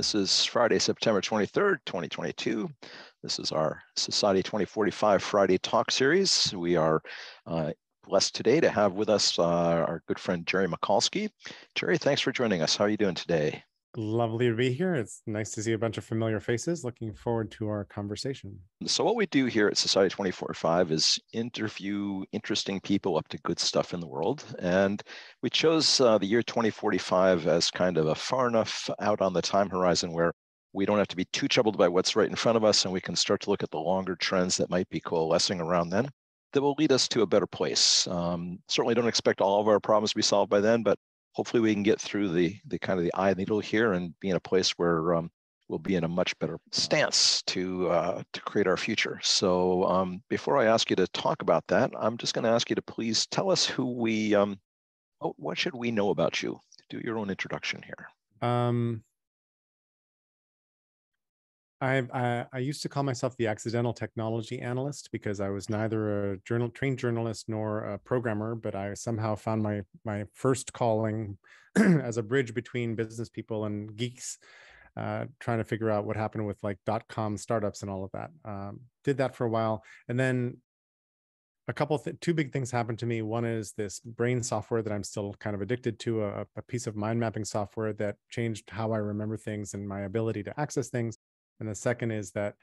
This is Friday, September 23rd, 2022. This is our Society 2045 Friday Talk Series. We are uh, blessed today to have with us uh, our good friend Jerry Michalski. Jerry, thanks for joining us. How are you doing today? Lovely to be here. It's nice to see a bunch of familiar faces. Looking forward to our conversation. So, what we do here at Society 245 is interview interesting people up to good stuff in the world. And we chose uh, the year 2045 as kind of a far enough out on the time horizon where we don't have to be too troubled by what's right in front of us and we can start to look at the longer trends that might be coalescing around then that will lead us to a better place. Um, certainly don't expect all of our problems to be solved by then, but hopefully we can get through the the kind of the eye needle here and be in a place where um, we'll be in a much better stance to uh, to create our future. So um, before I ask you to talk about that, I'm just going to ask you to please tell us who we um, what should we know about you? Do your own introduction here. Um, I, I, I used to call myself the accidental technology analyst because I was neither a journal trained journalist nor a programmer, but I somehow found my my first calling as a bridge between business people and geeks, uh, trying to figure out what happened with like dot com startups and all of that. Um, did that for a while, and then a couple th- two big things happened to me. One is this brain software that I'm still kind of addicted to, a, a piece of mind mapping software that changed how I remember things and my ability to access things and the second is that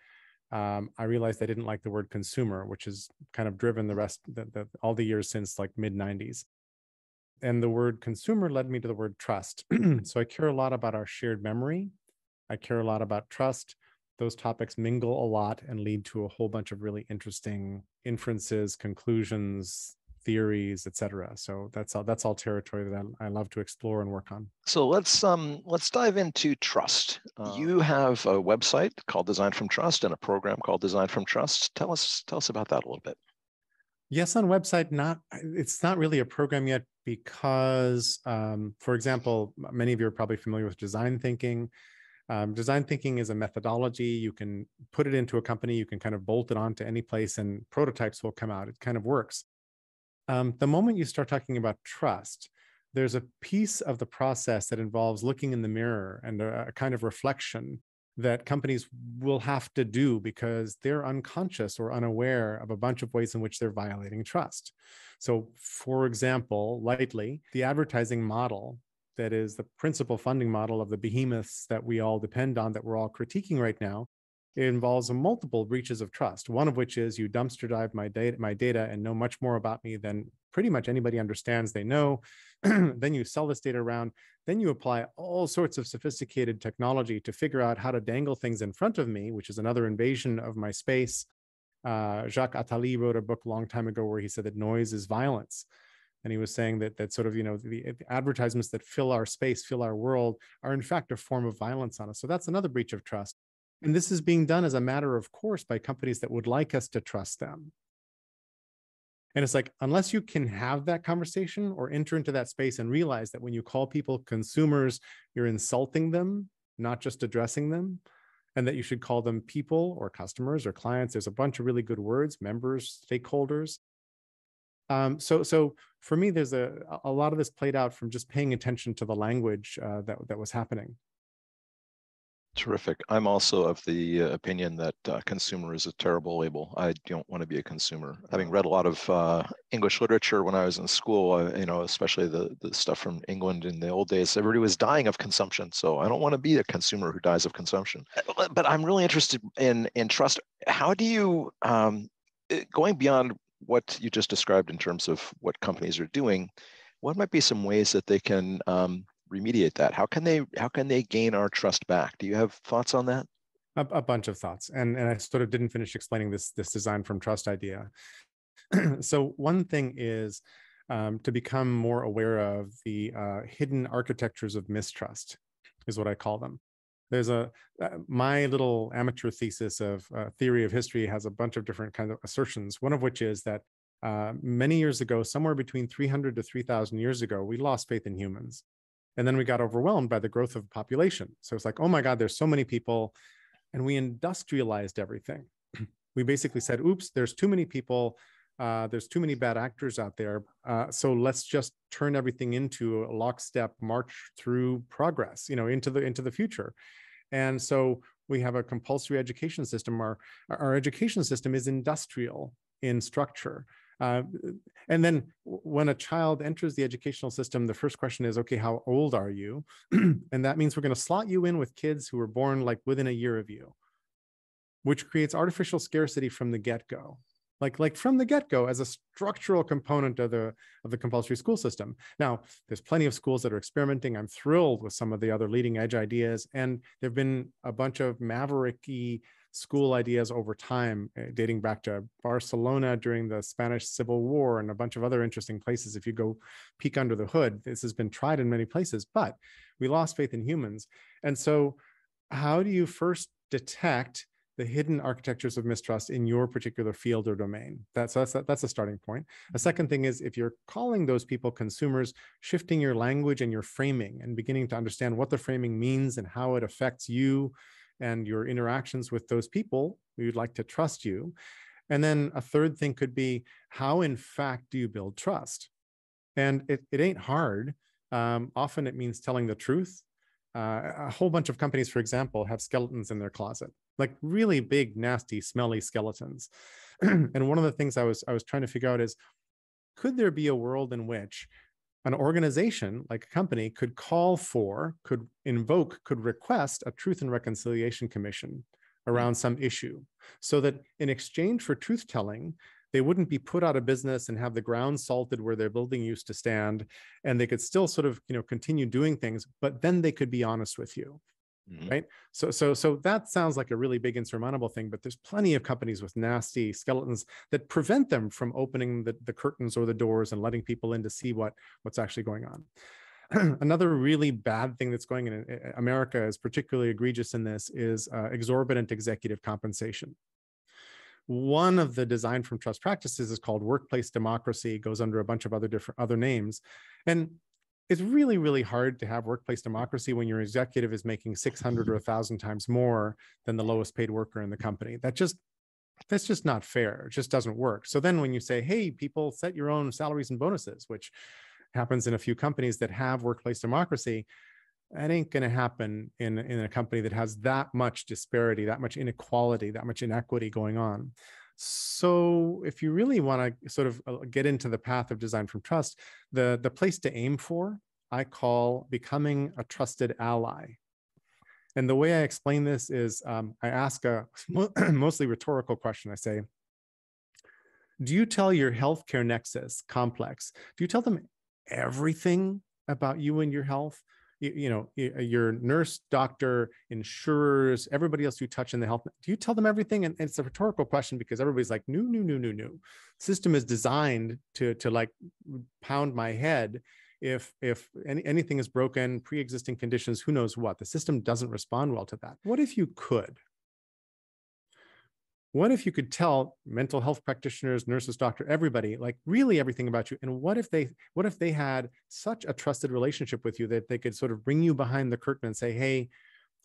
um, I realized I didn't like the word consumer, which has kind of driven the rest, the, the, all the years since like mid 90s. And the word consumer led me to the word trust. so I care a lot about our shared memory. I care a lot about trust. Those topics mingle a lot and lead to a whole bunch of really interesting inferences, conclusions, theories, etc. So that's all that's all territory that I, I, love to explore and work on. So let's um let's dive into trust. Uh, you have a website called Design from Trust and a program called Design from Trust. Tell us tell us about that a little bit. Yes, on website, not it's not really a program yet because, um, for example, many of you are probably familiar with design thinking. Um, design thinking is a methodology. You can put it into a company, you can kind of bolt it onto any place, and prototypes will come out. It kind of works. Um, the moment you start talking about trust, there's a piece of the process that involves looking in the mirror and a, a kind of reflection that companies will have to do because they're unconscious or unaware of a bunch of ways in which they're violating trust. So, for example, lightly, the advertising model that is the principal funding model of the behemoths that we all depend on, that we're all critiquing right now, it involves multiple breaches of trust. One of which is you dumpster dive my data, my data and know much more about me than pretty much anybody understands they know. then you sell this data around. Then you apply all sorts of sophisticated technology to figure out how to dangle things in front of me, which is another invasion of my space. Uh, Jacques Attali wrote a book a long time ago where he said that noise is violence and he was saying that that sort of you know the, the, advertisements that fill our space fill our world are in fact a form of violence on us so that's another breach of trust and this is being done as a matter of course by companies that would like us to trust them. And it's like, unless you can have that conversation or enter into that space and realize that when you call people consumers, you're insulting them, not just addressing them, and that you should call them people or customers or clients. There's a bunch of really good words, members, stakeholders. Um, so, so for me, there's a, a lot of this played out from just paying attention to the language uh, that, that was happening. Terrific. I'm also of the uh, opinion that uh, consumer is a terrible label. I don't want to be a consumer. Having read a lot of uh, English literature when I was in school, uh, you know, especially the, the stuff from England in the old days, everybody was dying of consumption. So I don't want to be a consumer who dies of consumption. Uh, but I'm really interested in in trust. How do you, um, going beyond what you just described in terms of what companies are doing, what might be some ways that they can um, remediate that? How can they how can they gain our trust back? Do you have thoughts on that? A, a bunch of thoughts, and and I sort of didn't finish explaining this this design from trust idea. so one thing is um, to become more aware of the uh, hidden architectures of mistrust, is what I call them. There's a uh, my little amateur thesis of uh, theory of history has a bunch of different kinds of assertions. One of which is that uh, many years ago, somewhere between 300 to 3,000 years ago, we lost faith in humans. And then we got overwhelmed by the growth of population. So it's like, oh my God, there's so many people. And we industrialized everything. we basically said, oops, there's too many people. Uh, there's too many bad actors out there. Uh, so let's just turn everything into a lockstep march through progress, you know, into the into the future. And so we have a compulsory education system. Our, our education system is industrial in structure. Uh, and then when a child enters the educational system, the first question is, okay, how old are you? and that means we're going to slot you in with kids who were born like within a year of you, which creates artificial scarcity from the get-go. Like like from the get-go as a structural component of the of the compulsory school system. Now there's plenty of schools that are experimenting. I'm thrilled with some of the other leading edge ideas and there have been a bunch of mavericky school ideas over time eh, dating back to barcelona during the spanish civil war and a bunch of other interesting places if you go peek under the hood this has been tried in many places but we lost faith in humans and so how do you first detect the hidden architectures of mistrust in your particular field or domain. That's that's that's a starting point. A second thing is if you're calling those people consumers, shifting your language and your framing and beginning to understand what the framing means and how it affects you and your interactions with those people we would like to trust you. And then a third thing could be how in fact do you build trust? And it, it ain't hard. Um, often it means telling the truth. Uh, a whole bunch of companies, for example, have skeletons in their closet like really big, nasty, smelly skeletons. and one of the things I was I was trying to figure out is could there be a world in which an organization like a company could call for, could invoke, could request a truth and reconciliation commission hmm. around some issue so that in exchange for truth telling, they wouldn't be put out of business and have the ground salted where their building used to stand and they could still sort of you know continue doing things but then they could be honest with you Mm-hmm. right? So so so that sounds like a really big insurmountable thing but there's plenty of companies with nasty skeletons that prevent them from opening the, the curtains or the doors and letting people in to see what what's actually going on. Another really bad thing that's going in america is particularly egregious in this is uh, exorbitant executive compensation. One of the design from trust practices is called workplace democracy. Goes under a bunch of other different other names. And it's really really hard to have workplace mm. democracy when your executive is making 600 or 1000 times more than the lowest paid worker in the company. That just that's just not fair. It just doesn't work. So then when you say hey people set your own salaries and bonuses which happens in a few companies that have workplace democracy that ain't going to happen in, in a company that has that much disparity that much inequality that much inequity going on so if you really want to sort of uh, get into the path of design from trust, the, the place to aim for, I call becoming a trusted ally. And the way I explain this is um, I ask a mostly rhetorical question. I say, do you tell your healthcare nexus complex, do you tell them everything about you and your health? You, you know uh, your nurse doctor insurers everybody else you touch in the health do you tell them everything? And, it's a rhetorical question because everybody's like no no no no no. System is designed to to like pound my head. If if any, anything is broken pre-existing conditions who knows what? The system doesn't respond well to that. What if you could what if you could tell mental health practitioners nurses doctor everybody like really everything about you? And what if they what if they had such a trusted relationship with you that they could sort of bring you behind the curtain and say hey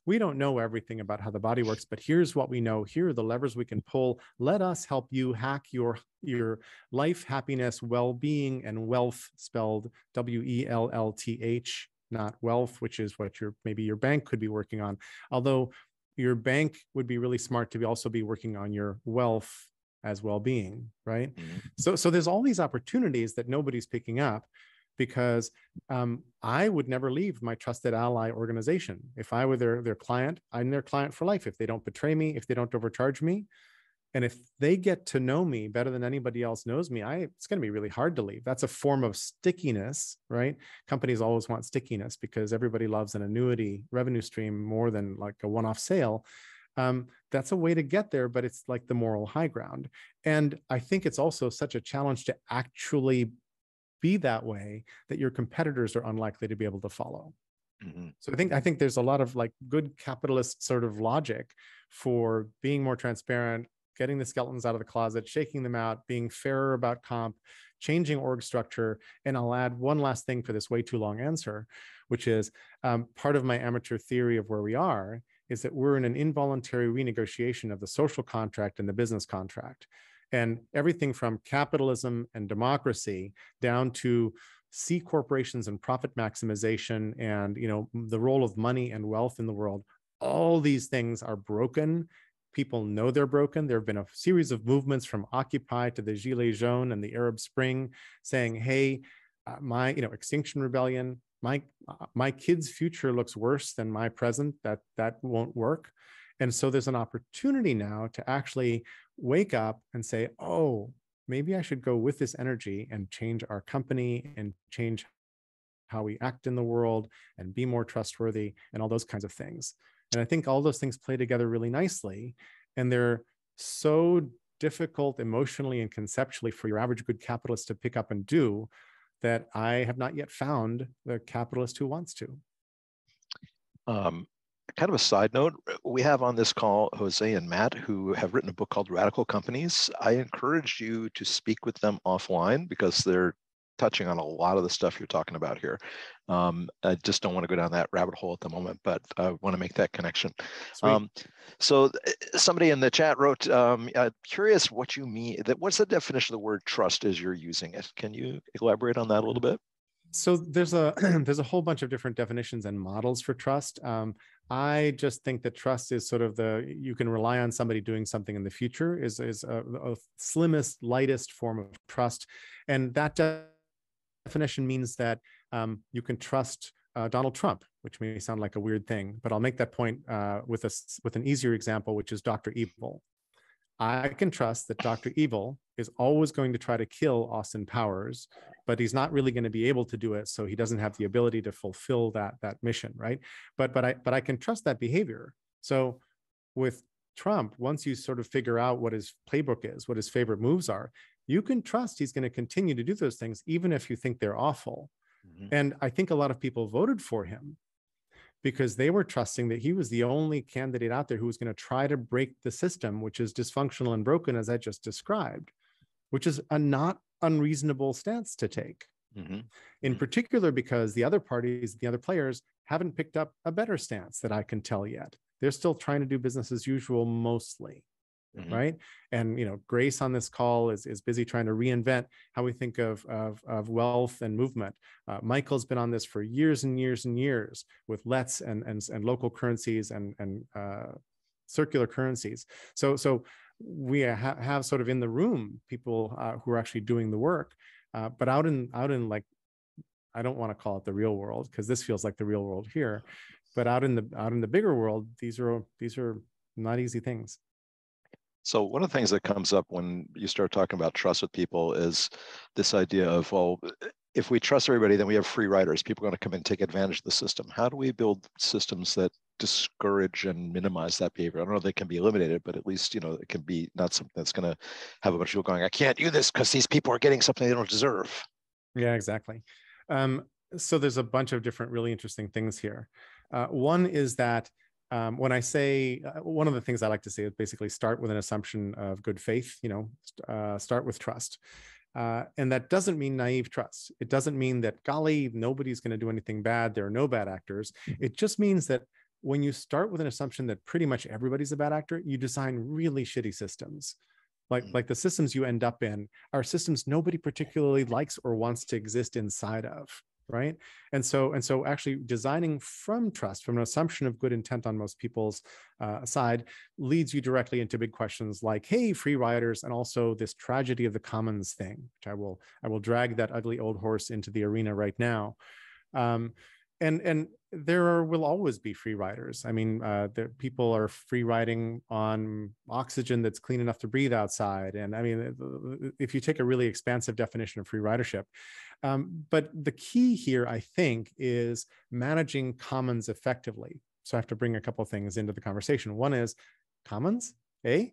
we don't know everything about how the body works but here's what we know. Here are the levers we can pull. Let us help you hack your your life happiness well-being and wealth spelled w-e-l-l-t-h not wealth which is what your maybe your bank could be working on. Although your bank would be really smart to be also be working on your wealth as well-being right? Mm-hmm. so so there's all these opportunities that nobody's picking up because um, i would never leave my trusted ally organization. If i were their their client i'm their client for life if they don't betray me if they don't overcharge me and if they get to know me better than anybody else knows me, I it's going to be really hard to leave. That's a form of stickiness, right? Companies always want stickiness because everybody loves an annuity revenue stream more than like a one-off sale. Um, that's a way to get there, but it's like the moral high ground. And I think it's also such a challenge to actually be that way that your competitors are unlikely to be able to follow. Mm-hmm. So I think I think there's a lot of like good capitalist sort of logic for being more transparent, getting the skeletons out of the closet, shaking them out, being fairer about comp, changing org structure. And I'll add one last thing for this way too long answer, which is um, part of my amateur theory of where we are is that we're in an involuntary renegotiation of the social contract and the business contract. And everything from capitalism and democracy down to C corporations and profit maximization and you know the role of money and wealth in the world all these things are broken. People know they're broken. There have been a series of movements from Occupy to the Gilets jaunes and the Arab Spring saying, hey, uh, my, you know, Extinction Rebellion, my uh, my kid's future looks worse than my present. That that won't work. And so there's an opportunity now to actually wake up and say oh maybe i should go with this energy and change our company and change how we act in the world and be more trustworthy and all those kinds of things and i think all those things play together really nicely and they're so difficult emotionally and conceptually for your average good capitalist to pick up and do that I have not yet found the capitalist who wants to. Um, kind of a side note, we have on this call Jose and Matt who have written a book called Radical Companies. I encourage you to speak with them offline because they're touching on a lot of the stuff you're talking about here. Um, I just don't want to go down that rabbit hole at the moment, but I want to make that connection. Um, so eh, somebody in the chat wrote, um, uh, curious what you mean, that what's the definition of the word trust as you're using it? Can you elaborate on that a little bit? So there's a there's a whole bunch of different definitions and models for trust. Um, I just think that trust is sort of the you can rely on somebody doing something in the future is is a, a slimmest lightest form of trust, and that definition means that um, you can trust uh, Donald Trump, which may sound like a weird thing, but I'll make that point uh, with a with an easier example, which is Dr. Evil. I can trust that Dr. Evil is always going to try to kill Austin Powers, but he's not really going to be able to do it, so he doesn't have the ability to fulfill that that mission, right? But but I but I can trust that behavior. So with Trump, once you sort of figure out what his playbook is, what his favorite moves are, you can trust he's going to continue to do those things, even if you think they're awful. Mm-hmm. And I think a lot of people voted for him because they were trusting that he was the only candidate out there who was going to try to break the system, which is dysfunctional and broken, as I just described, which is a not unreasonable stance to take. Mm-hmm. In mm-hmm. particular, because the other parties, the other players haven't picked up a better stance that I can tell yet. They're still trying to do business as usual mostly. Mm-hmm. right? And you know grace on this call is, is busy trying to reinvent how we think of of, of wealth and movement. Uh, michael's been on this for years and years and years with LETS and and, and local currencies and and uh, circular currencies. So so we ha- have sort of in the room people uh, who are actually doing the work uh, but out in out in like i don't want to call it the real world because this feels like the real world here but out in the out in the bigger world these are these are not easy things so one of the things that comes up when you start talking about trust with people is this idea of, well, if we trust everybody, then we have free riders. People are going to come and take advantage of the system. How do we build systems that discourage and minimize that behavior? I don't know if they can be eliminated, but at least, you know, it can be not something that's going to have a bunch of people going, I can't do this because these people are getting something they don't deserve. Yeah, exactly. Um, so there's a bunch of different really interesting things here. Uh, one is that um, when I say uh, one of the things I like to say is basically start with an assumption of good faith, you know, uh, start with trust. Uh, and that doesn't mean naive trust. It doesn't mean that, golly, nobody's going to do anything bad. There are no bad actors. Mm-hmm. It just means that when you start with an assumption that pretty much everybody's a bad actor, you design really shitty systems. Like, mm. like the systems you end up in are systems nobody particularly likes or wants to exist inside of right? And so and so actually designing from trust from an assumption of good intent on most people's uh, side leads you directly into big questions like hey free riders and also this tragedy of the commons thing which i will i will drag that ugly old horse into the arena right now. Um, and and there are, will always be free riders. I mean, uh, there, people are free riding on oxygen that's clean enough to breathe outside. And I mean, if you take a really expansive definition of free ridership, um, but the key here, I think, is managing commons effectively. So I have to bring a couple of things into the conversation. One is commons, eh?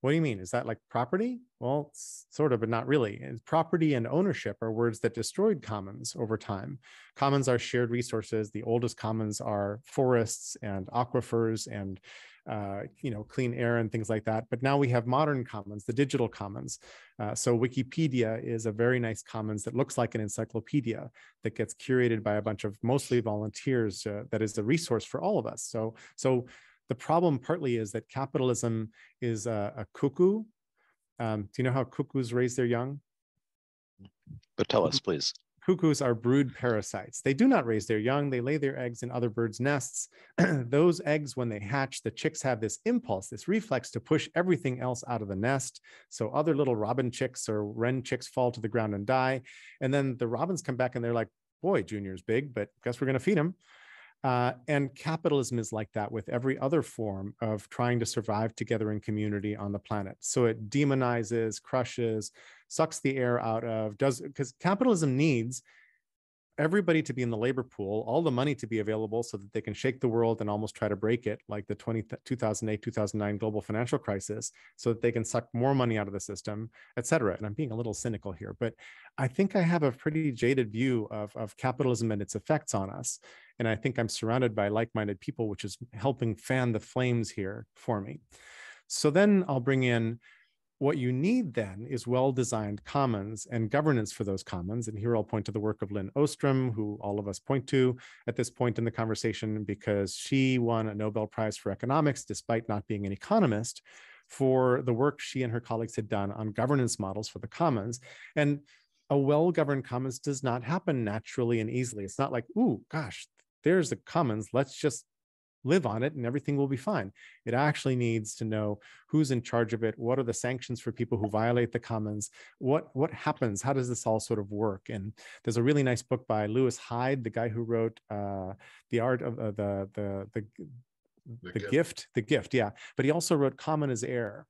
What do you mean? Is that like property? Well, sort of, but not really. And property and ownership are words that destroyed commons over time. Commons are shared resources. The oldest commons are forests and aquifers and uh, you know clean air and things like that. But now we have modern commons, the digital commons. Uh, so Wikipedia is a very nice commons that looks like an encyclopedia that gets curated by a bunch of mostly volunteers. Uh, that is a resource for all of us. So so the problem partly is that capitalism is a, a cuckoo. Um, do you know how cuckoos raise their young? But tell us, please. Cuckoos are brood parasites. They do not raise their young, they lay their eggs in other birds' nests. Those eggs, when they hatch, the chicks have this impulse, this reflex to push everything else out of the nest. So other little robin chicks or wren chicks fall to the ground and die. And then the robins come back and they're like, boy, Junior's big, but guess we're going to feed him. Uh, and capitalism is like that with every other form of trying to survive together in community on the planet. So it demonizes, crushes, sucks the air out of, does because capitalism needs everybody to be in the labor pool, all the money to be available so that they can shake the world and almost try to break it, like the 20, 2008, 2009 global financial crisis, so that they can suck more money out of the system, et cetera. And I'm being a little cynical here, but I think I have a pretty jaded view of, of capitalism and its effects on us. And I think I'm surrounded by like-minded people, which is helping fan the flames here for me. So then I'll bring in what you need then is well-designed commons and governance for those commons. And here I'll point to the work of Lynn Ostrom, who all of us point to at this point in the conversation because she won a Nobel Prize for economics, despite not being an economist, for the work she and her colleagues had done on governance models for the commons. And a well-governed commons does not happen naturally and easily. It's not like, ooh, gosh, there's the commons. Let's just live on it and everything will be fine. It actually needs to know who's in charge of it. What are the sanctions for people who violate the commons? What, what happens? How does this all sort of work? And there's a really nice book by Lewis Hyde, the guy who wrote uh, The Art of uh, the, the, the, the, the gift. gift, the gift, yeah. But he also wrote Common as Air,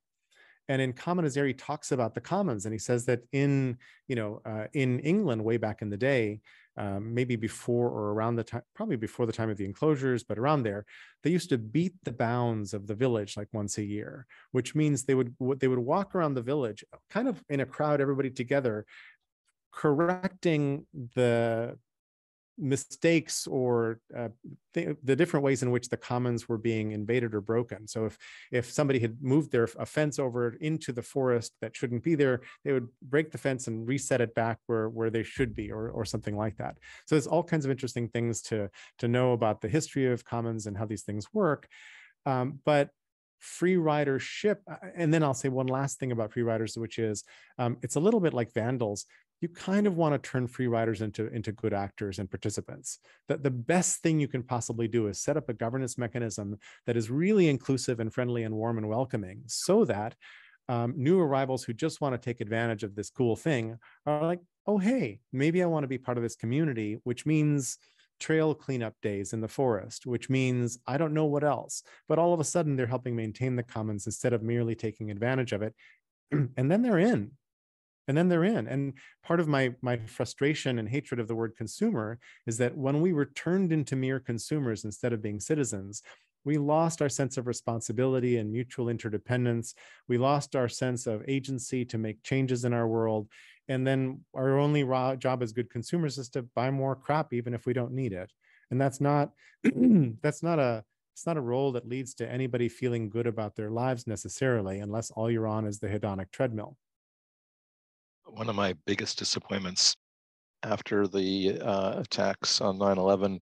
and in Common as Air, he talks about the commons, and he says that in you know uh, in England way back in the day, um, maybe before or around the time, probably before the time of the enclosures, but around there, they used to beat the bounds of the village like once a year, which means they would they would walk around the village, kind of in a crowd, everybody together, correcting the mistakes or uh, th the different ways in which the commons were being invaded or broken. So if if somebody had moved their a fence over into the forest that shouldn't be there, they would break the fence and reset it back where where they should be, or or something like that. So there's all kinds of interesting things to to know about the history of commons and how these things work. Um, but free ridership uh, and then i'll say one last thing about free riders which is um, it's a little bit like vandals you kind of want to turn free riders into, into good actors and participants. That the best thing you can possibly do is set up a governance mechanism that is really inclusive and friendly and warm and welcoming so that um, new arrivals who just want to take advantage of this cool thing are like, oh, hey, maybe I want to be part of this community, which means trail cleanup days in the forest, which means I don't know what else. But all of a sudden, they're helping maintain the commons instead of merely taking advantage of it. and then they're in and then they're in. And part of my my frustration and hatred of the word consumer is that when we were turned into mere consumers instead of being citizens we lost our sense of responsibility and mutual interdependence. We lost our sense of agency to make changes in our world. And then our only job as good consumers is to buy more crap even if we don't need it. And that's not that's not a it's not a role that leads to anybody feeling good about their lives necessarily unless all you're on is the hedonic treadmill one of my biggest disappointments after the uh, attacks on 9-11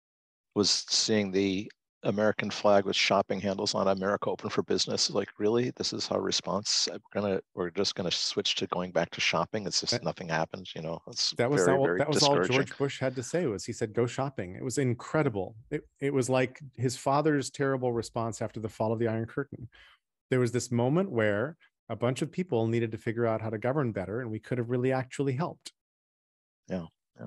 was seeing the American flag with shopping handles on America open for business. Like, really? This is our response? We're gonna we're just gonna switch to going back to shopping. It's just nothing happens, you know. It's that was very, all, that was all George Bush had to say was he said go shopping. It was incredible. It it was like his father's terrible response after the fall of the Iron Curtain. There was this moment where a bunch of people needed to figure out how to govern better, and we could have really actually helped. Yeah, yeah.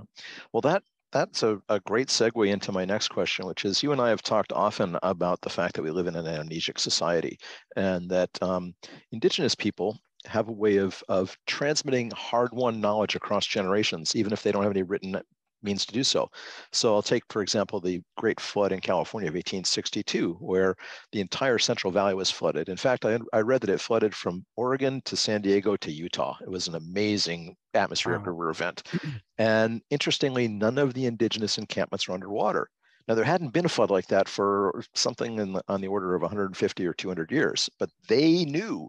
Well, that that's a, a great segue into my next question, which is you and I have talked often about the fact that we live in an amnesic society and that um, indigenous people have a way of, of transmitting hard-won knowledge across generations, even if they don't have any written means to do so. So I'll take, for example, the Great Flood in California of 1862, where the entire Central Valley was flooded. In fact, I, I read that it flooded from Oregon to San Diego to Utah. It was an amazing atmospheric wow. river event. And interestingly, none of the indigenous encampments were underwater. Now, there hadn't been a flood like that for something the, on the order of 150 or 200 years, but they knew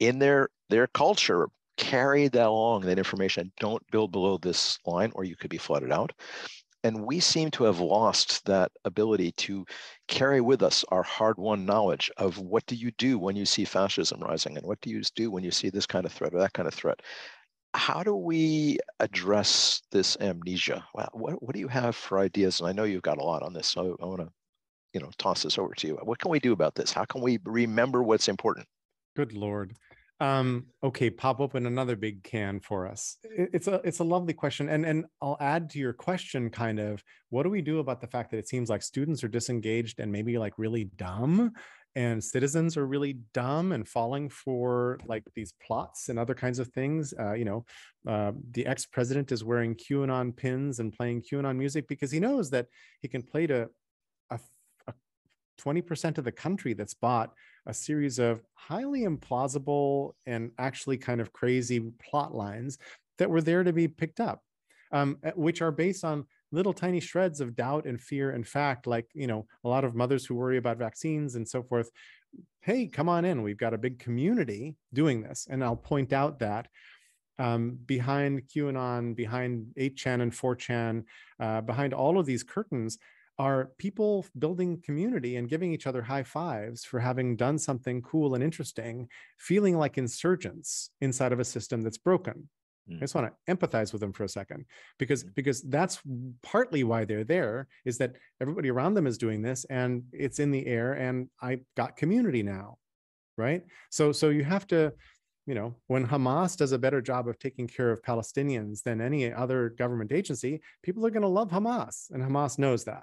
in their their culture carry that along, that information. Don't build below this line or you could be flooded out. And we seem to have lost that ability to carry with us our hard-won knowledge of what do you do when you see fascism rising and what do you do when you see this kind of threat or that kind of threat. how do we address this amnesia? What, what do you have for ideas? And I know you've got a lot on this, so I want to, you know, toss this over to you. What can we do about this? How can we remember what's important? Good Lord. Um, okay, pop open another big can for us. It's a it's a lovely question, and and I'll add to your question, kind of, what do we do about the fact that it seems like students are disengaged and maybe like really dumb, and citizens are really dumb and falling for like these plots and other kinds of things. Uh, you know, uh, the ex president is wearing QAnon pins and playing QAnon music because he knows that he can play to a 20% of the country that's bought a series of highly implausible and actually kind of crazy plot lines that were there to be picked up, um, which are based on little tiny shreds of doubt and fear and fact, like, you know, a lot of mothers who worry about vaccines and so forth. Hey, come on in. We've got a big community doing this. And I'll point out that um, behind QAnon, behind 8chan and 4chan, uh, behind all of these curtains, are people building community and giving each other high fives for having done something cool and interesting, feeling like insurgents inside of a system that's broken. Mm. I just want to empathize with them for a second because mm. because that's partly why they're there is that everybody around them is doing this and it's in the air and I got community now, right? So so you have to you know, when Hamas does a better job of taking care of Palestinians than any other government agency, people are going to love Hamas, and Hamas knows that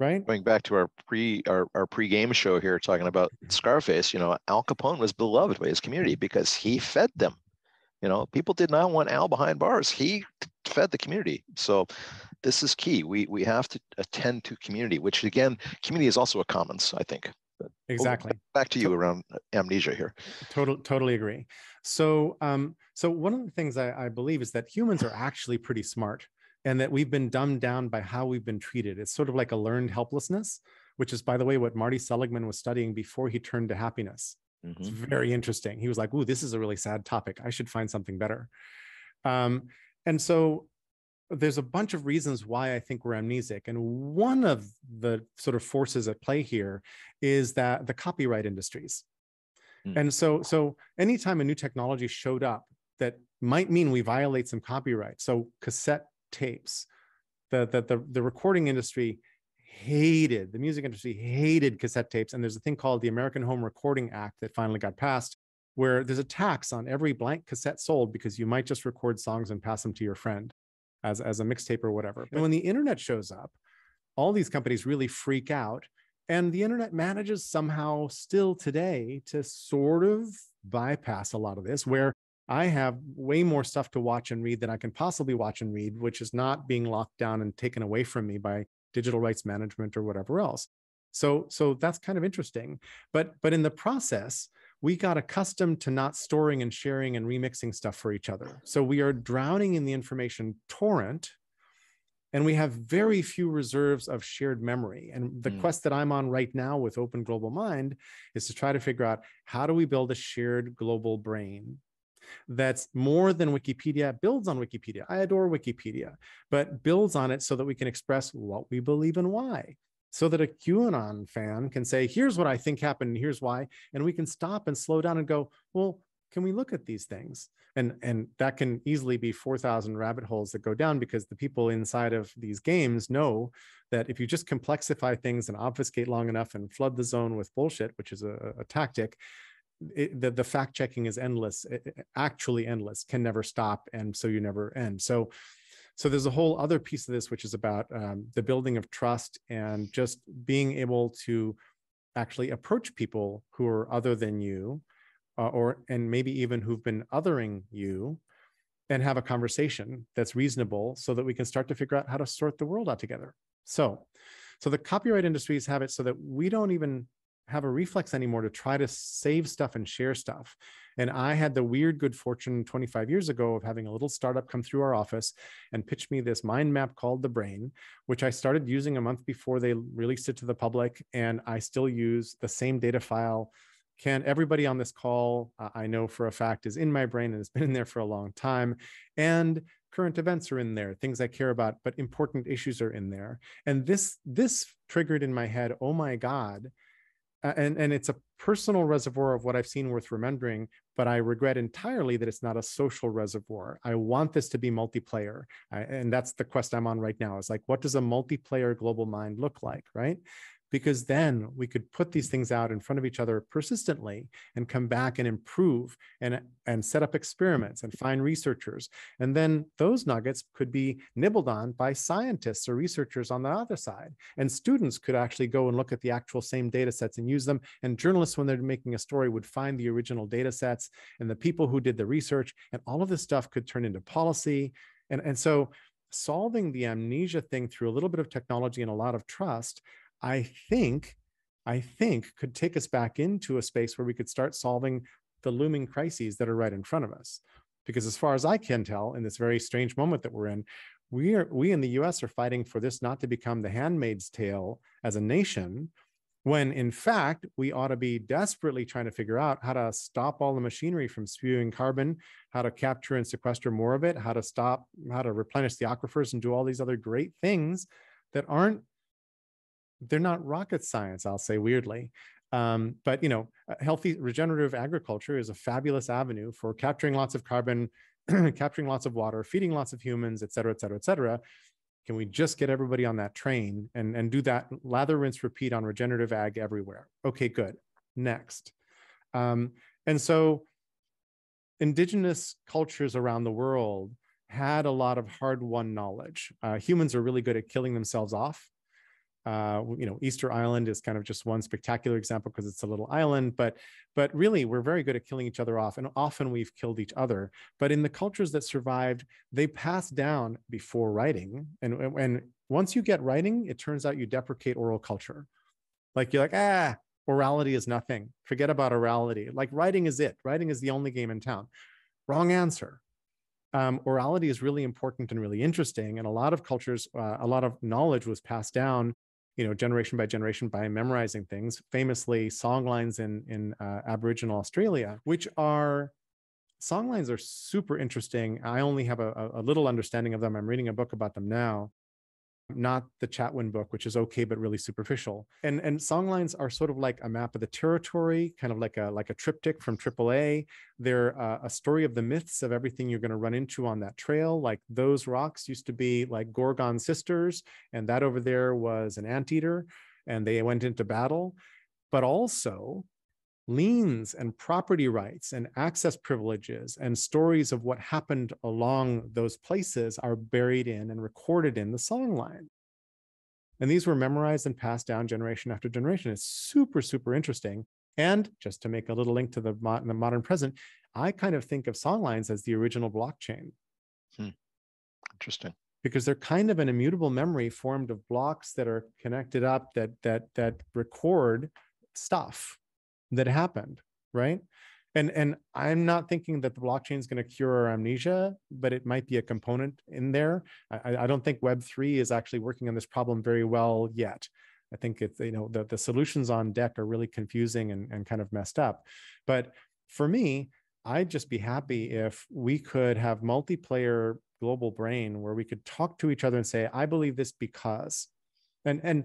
right? Going back to our pre our, our pre-game show here, talking about Scarface, you know, Al Capone was beloved by his community because he fed them. You know, people did not want Al behind bars. He fed the community. So this is key. We we have to attend to community, which again, community is also a commons, I think. Exactly. back to you around amnesia here. Total, totally agree. So, um, so one of the things I, I believe is that humans are actually pretty smart and that we've been dumbed down by how we've been treated. It's sort of like a learned helplessness, which is, by the way, what Marty Seligman was studying before he turned to happiness. Mm-hmm. It's very interesting. He was like, "Ooh, this is a really sad topic. I should find something better." Um, and so there's a bunch of reasons why I think we're amnesic. And one of the sort of forces at play here is that the copyright industries. Mm. And so, so anytime a new technology showed up that might mean we violate some copyright. So cassette tapes. The, the, the, the recording industry hated, the music industry hated cassette tapes. And there's a thing called the American Home Recording Act that finally got passed, where there's a tax on every blank cassette sold because you might just record songs and pass them to your friend as, as a mixtape or whatever. And when the internet shows up, all these companies really freak out. And the internet manages somehow still today to sort of bypass a lot of this, where I have way more stuff to watch and read than I can possibly watch and read, which is not being locked down and taken away from me by digital rights management or whatever else. So, so that's kind of interesting. But, but in the process, we got accustomed to not storing and sharing and remixing stuff for each other. So we are drowning in the information torrent and we have very few reserves of shared memory and the mm. quest that i'm on right now with open global mind is to try to figure out how do we build a shared global brain that's more than Wikipedia, builds on Wikipedia. I adore Wikipedia, but builds on it so that we can express what we believe and why. So that a QAnon fan can say, here's what I think happened, and here's why. And we can stop and slow down and go, well, can we look at these things? And, and that can easily be 4,000 rabbit holes that go down because the people inside of these games know that if you just complexify things and obfuscate long enough and flood the zone with bullshit, which is a, a tactic, it, the, the fact checking is endless actually endless can never stop and so you never end. So so there's a whole other piece of this which is about um, the building of trust and just being able to actually approach people who are other than you uh, or and maybe even who've been othering you and have a conversation that's reasonable so that we can start to figure out how to sort the world out together. So so the copyright industries have it so that we don't even have a reflex anymore to try to save stuff and share stuff. And I had the weird good fortune 25 years ago of having a little startup come through our office and pitch me this mind map called the Brain, which I started using a month before they released it to the public. And I still use the same data file. Can everybody on this call, uh, I know for a fact, is in my brain and has been in there for a long time. And current events are in there, things I care about, but important issues are in there. And this this triggered in my head, oh my God, and and it's a personal reservoir of what I've seen worth remembering, but I regret entirely that it's not a social reservoir. I want this to be multiplayer, I, and that's the quest I'm on right now. Is like, what does a multiplayer global mind look like, right? Because then we could put these things out in front of each other persistently and come back and improve and, and set up experiments and find researchers. And then those nuggets could be nibbled on by scientists or researchers on the other side. And students could actually go and look at the actual same data sets and use them. And journalists, when they're making a story, would find the original data sets and the people who did the research. And all of this stuff could turn into policy. And, and so solving the amnesia thing through a little bit of technology and a lot of trust I think, I think could take us back into a space where we could start solving the looming crises that are right in front of us. Because as far as I can tell, in this very strange moment that we're in, we are we in the US are fighting for this not to become the handmaid's tale as a nation, when in fact we ought to be desperately trying to figure out how to stop all the machinery from spewing carbon, how to capture and sequester more of it, how to stop, how to replenish the aquifers and do all these other great things that aren't they're not rocket science, I'll say weirdly. Um, but you know, healthy regenerative agriculture is a fabulous avenue for capturing lots of carbon, capturing lots of water, feeding lots of humans, et cetera, et cetera, et cetera. Can we just get everybody on that train and, and do that lather, rinse, repeat on regenerative ag everywhere? Okay, good. Next. Um, and so indigenous cultures around the world had a lot of hard won knowledge. Uh, humans are really good at killing themselves off uh, you know, Easter Island is kind of just one spectacular example because it's a little island, but but really we're very good at killing each other off, and often we've killed each other. But in the cultures that survived, they passed down before writing, and and once you get writing, it turns out you deprecate oral culture. Like you're like, ah, orality is nothing. Forget about orality. Like writing is it. Writing is the only game in town. Wrong answer. Um, orality is really important and really interesting. And a lot of cultures, uh, a lot of knowledge was passed down you know, generation by generation by memorizing things, famously songlines in, in uh, Aboriginal Australia, which are songlines are super interesting. I only have a, a little understanding of them. I'm reading a book about them now not the Chatwin book, which is okay but really superficial. And and songlines are sort of like a map of the territory, kind of like a like a TripTik from AAA. They're uh, a story of the myths of everything you're going to run into on that trail. Like those rocks used to be like Gorgon sisters, and that over there was an anteater, and they went into battle. But also, liens and property rights and access privileges and stories of what happened along those places are buried in and recorded in the songline. And these were memorized and passed down generation after generation. It's super, super interesting. And just to make a little link to the, mo- the modern present, I kind of think of songlines as the original blockchain. Hmm. Interesting. Because they're kind of an immutable memory formed of blocks that are connected up that that that record stuff that happened, right? And and I'm not thinking that the blockchain is going to cure our amnesia, but it might be a component in there. I, I don't think Web three is actually working on this problem very well yet. I think it's you know the the solutions on deck are really confusing and, and kind of messed up. But for me, I'd just be happy if we could have multiplayer global brain where we could talk to each other and say, I believe this because and and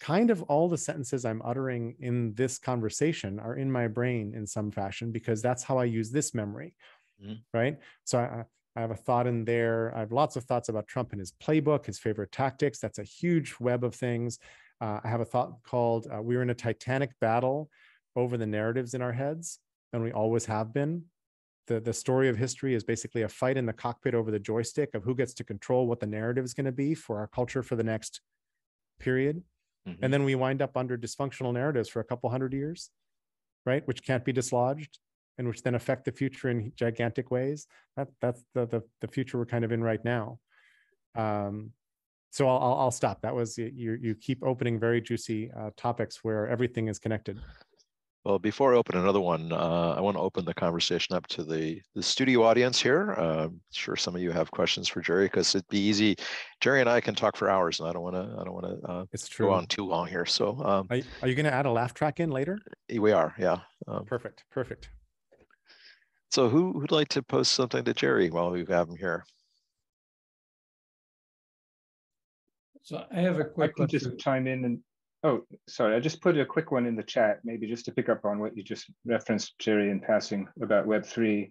kind of all the sentences i'm uttering in this conversation are in my brain in some fashion because that's how i use this memory mm-hmm. right? So I, I have a thought in there. I have lots of thoughts about trump and his playbook his favorite tactics. That's a huge web of things. Uh, i have a thought called uh, we're in a titanic battle over the narratives in our heads and we always have been. The, the story of history is basically a fight in the cockpit over the joystick of who gets to control what the narrative is going to be for our culture for the next period. Mm-hmm. And then we wind up under dysfunctional narratives for a couple hundred years, right? Which can't be dislodged and which then affect the future in gigantic ways. That, that's the, the, the future we're kind of in right now. Um, so I'll, I'll, stop. That was you. You keep opening very juicy uh, topics where everything is connected. Well, before I open another one, uh, I want to open the conversation up to the, the studio audience here. Uh, I'm sure some of you have questions for Jerry because it'd be easy. Jerry and I can talk for hours, and I don't want to. I don't want to. Uh, it's true. Go on too long here. So, um, are, are you going to add a laugh track in later? We are. Yeah. Um, perfect. Perfect. So, who would like to post something to Jerry while we have him here? So, I have a quick. I can just chime in and Oh, sorry, I just put a quick one in the chat, maybe just to pick up on what you just referenced, Jerry, in passing about Web3.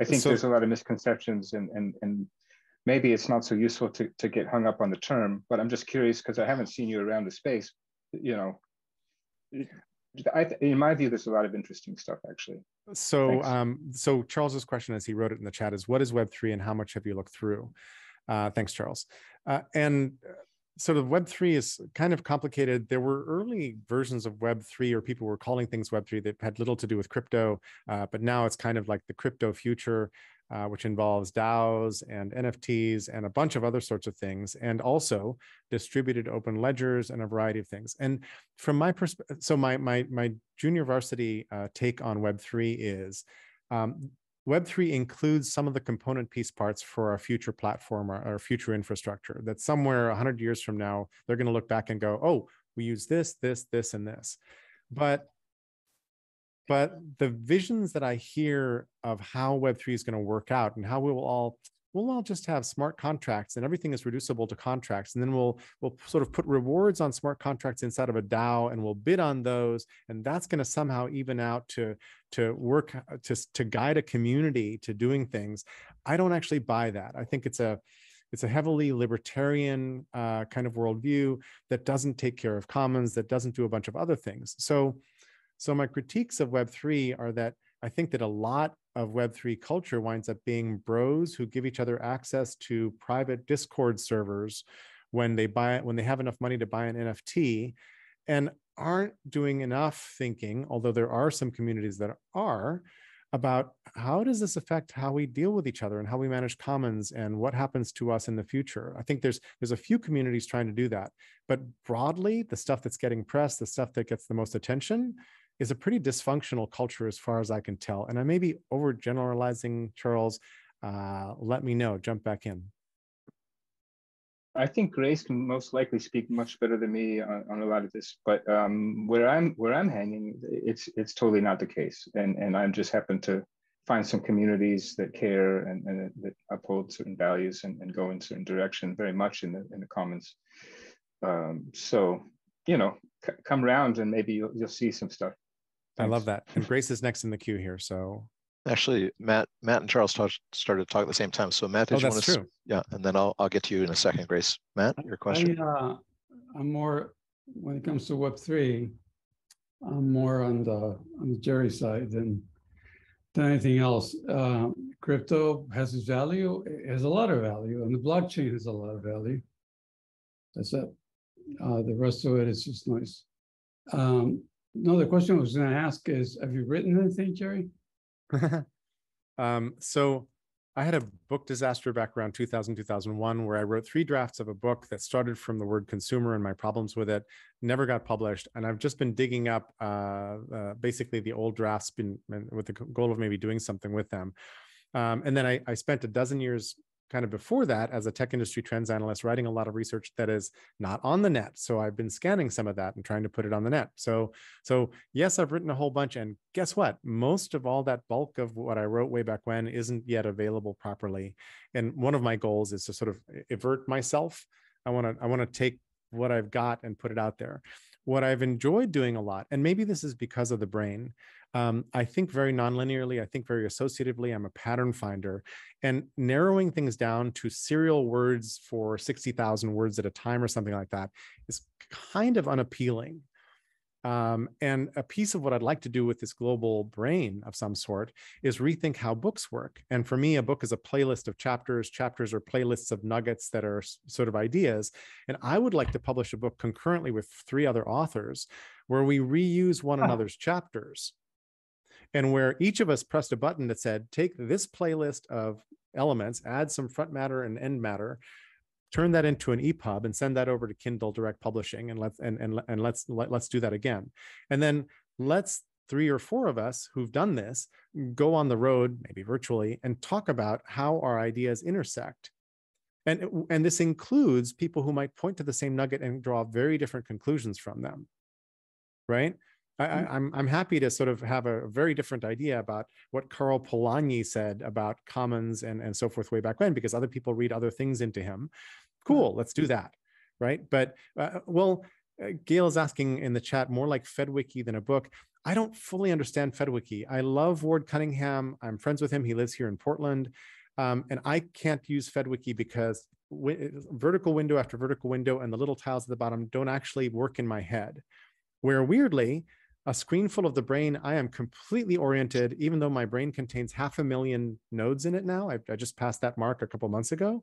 I think so, there's a lot of misconceptions and, and, and maybe it's not so useful to, to get hung up on the term, but I'm just curious because I haven't seen you around the space, you know, I, in my view, there's a lot of interesting stuff actually. So, um, so Charles's question, as he wrote it in the chat, is what is Web three and how much have you looked through? Uh, thanks, Charles. Uh, and sort of Web three is kind of complicated. There were early versions of Web three, or people were calling things Web three that had little to do with crypto, uh, but now it's kind of like the crypto future uh, which involves DAOs and NFTs and a bunch of other sorts of things, and also distributed open ledgers and a variety of things. And from my perspective, so my my my junior varsity uh, take on Web three is. Um, Web3 includes some of the component piece parts for our future platform or our future infrastructure that somewhere 100 years from now, they're going to look back and go, oh, we use this, this, this, and this. But but the visions that I hear of how Web3 is going to work out and how we will all we'll all just have smart contracts and everything is reducible to contracts and then we'll we'll sort of put rewards on smart contracts inside of a DAO and we'll bid on those and that's going to somehow even out to to work uh, to to guide a community to doing things. I don't actually buy that. I think it's a it's a heavily libertarian uh, kind of worldview that doesn't take care of commons that doesn't do a bunch of other things. So so my critiques of Web3 are that I think that a lot of Web3 culture winds up being bros who give each other access to private Discord servers when they buy when they have enough money to buy an NFT and aren't doing enough thinking, although there are some communities that are, about how does this affect how we deal with each other and how we manage commons and what happens to us in the future? I think there's there's a few communities trying to do that but broadly the stuff that's getting press the stuff that gets the most attention is a pretty dysfunctional culture as far as I can tell. And I may be overgeneralizing, Charles. Uh, let me know, jump back in. I think Grace can most likely speak much better than me on, on a lot of this, but um, where I'm where I'm hanging, it's it's totally not the case, and and I just happen to find some communities that care and, and that uphold certain values and, and go in certain direction very much in the in the commons. Um, so you know, come around and maybe you'll, you'll see some stuff. I love that. And Grace is next in the queue here. So actually, Matt, Matt and Charles talk, started to talk at the same time. So Matt, did oh, you that's want to? True. Yeah, and then I'll I'll get to you in a second, Grace. Matt, your question. I, uh, I'm more when it comes to Web three. I'm more on the on the Jerry side than than anything else. Uh, crypto has its value. It has a lot of value, and the blockchain has a lot of value. That's it. Uh, the rest of it is just noise. Um, no, the question I was going to ask is, have you written anything, Jerry? um, so I had a book disaster back around 2000, 2001, where I wrote three drafts of a book that started from the word consumer and my problems with it, never got published. And I've just been digging up uh, uh, basically the old drafts been, with the goal of maybe doing something with them. Um, and then I, I, spent a dozen years kind of before that as a tech industry trends analyst writing a lot of research that is not on the net. So i've been scanning some of that and trying to put it on the net. So so yes i've written a whole bunch and guess what? Most of all that bulk of what i wrote way back when isn't yet available properly. And one of my goals is to sort of avert myself. I want to i want to take what i've got and put it out there. What i've enjoyed doing a lot and maybe this is because of the brain um, I think very nonlinearly. I think very associatively. I'm a pattern finder. And narrowing things down to serial words for 60,000 words at a time or something like that is kind of unappealing. Um, and a piece of what I'd like to do with this global brain of some sort is rethink how books work. And for me, a book is a playlist of chapters. Chapters are playlists of nuggets that are sort of ideas. And I would like to publish a book concurrently with three other authors where we reuse one another's chapters and where each of us pressed a button that said, take this playlist of elements, add some front matter and end matter, turn that into an EPUB and send that over to Kindle Direct Publishing, and let's and and, and let's let, let's do that again. And then let's three or four of us who've done this go on the road, maybe virtually, and talk about how our ideas intersect. And, and this includes people who might point to the same nugget and draw very different conclusions from them. Right. I, am mm. I'm, I'm happy to sort of have a very different idea about what Karl Polanyi said about commons and, and so forth way back when, because other people read other things into him. Cool, let's do that, right? But uh, well, uh, Gail is asking in the chat more like FedWiki than a book. I don't fully understand FedWiki. I love Ward Cunningham. I'm friends with him. He lives here in Portland. Um, and I can't use FedWiki because vertical window after vertical window and the little tiles at the bottom don't actually work in my head. Where weirdly, a screen full of the brain, I am completely oriented, even though my brain contains half a million nodes in it now. I, I just passed that mark a couple months ago.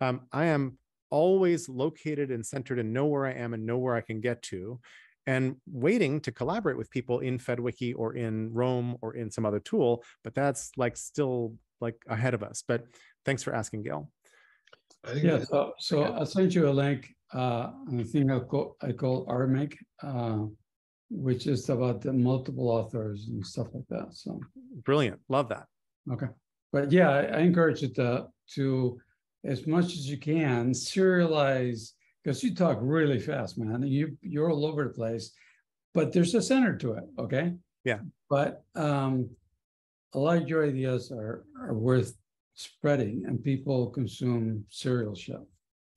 Um, I am always located and centered and know where I am and know where I can get to and waiting to collaborate with people in FedWiki or in Roam or in some other tool, but that's like still like ahead of us. But thanks for asking, Gail. Yeah, so, so I'll send you a link uh, on a thing I call, I call RMake, uh, which is about the multiple authors and stuff like that. So brilliant, love that. Okay, but yeah, I, I encourage you to to as much as you can serialize because you talk really fast, man. You you're all over the place, but there's a center to it. Okay. Yeah. But um, a lot of your ideas are are worth spreading, and people consume serial show.